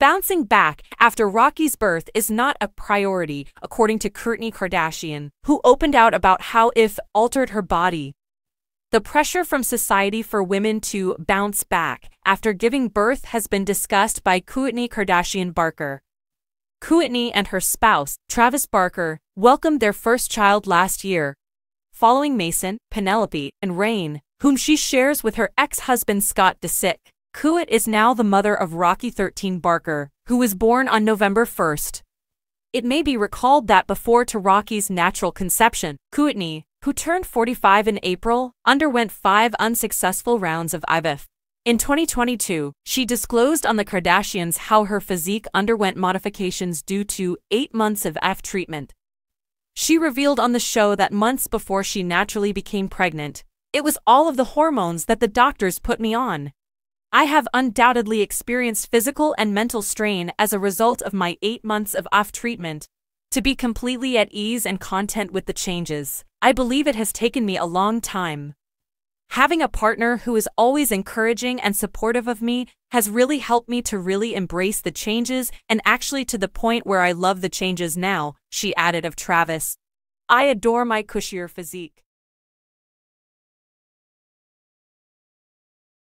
Bouncing back after Rocky's birth is not a priority, according to Kourtney Kardashian, who opened out about how if altered her body. The pressure from society for women to bounce back after giving birth has been discussed by Kourtney Kardashian Barker. Kourtney and her spouse, Travis Barker, welcomed their first child last year, following Mason, Penelope, and Reign, whom she shares with her ex-husband Scott Disick. Kourt is now the mother of Rocky 13 Barker, who was born on November 1st. It may be recalled that before to Rocky's natural conception, Kourtney, who turned 45 in April, underwent five unsuccessful rounds of IVF. In 2022, she disclosed on the Kardashians how her physique underwent modifications due to eight months of IVF treatment. She revealed on the show that months before she naturally became pregnant, it was all of the hormones that the doctors put me on. I have undoubtedly experienced physical and mental strain as a result of my eight months of off treatment. To be completely at ease and content with the changes, I believe it has taken me a long time. Having a partner who is always encouraging and supportive of me has really helped me to really embrace the changes and actually to the point where I love the changes now, she added of Travis. I adore my cushier physique.